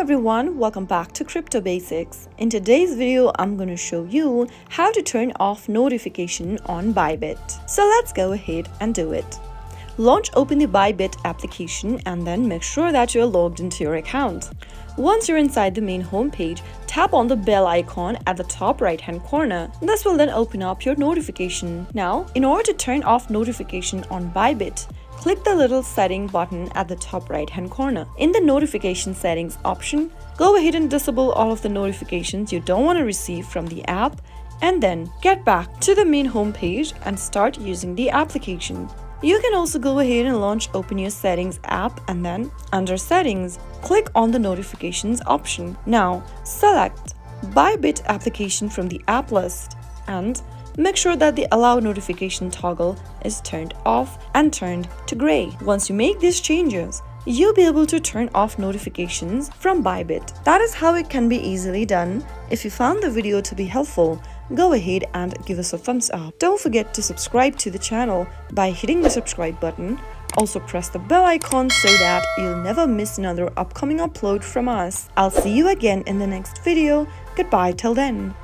everyone, welcome back to Crypto Basics. In today's video, I'm going to show you how to turn off notification on Bybit. So let's go ahead and do it. Launch open the Bybit application and then make sure that you're logged into your account. Once you're inside the main homepage, tap on the bell icon at the top right hand corner. This will then open up your notification. Now, in order to turn off notification on Bybit, click the little setting button at the top right hand corner. In the notification settings option, go ahead and disable all of the notifications you don't want to receive from the app and then get back to the main home page and start using the application. You can also go ahead and launch Open Your Settings app and then under Settings, click on the Notifications option. Now, select Bybit application from the app list and make sure that the Allow Notification toggle is turned off and turned to gray. Once you make these changes, you'll be able to turn off notifications from Bybit. That is how it can be easily done. If you found the video to be helpful, go ahead and give us a thumbs up. Don't forget to subscribe to the channel by hitting the subscribe button. Also press the bell icon so that you'll never miss another upcoming upload from us. I'll see you again in the next video. Goodbye till then.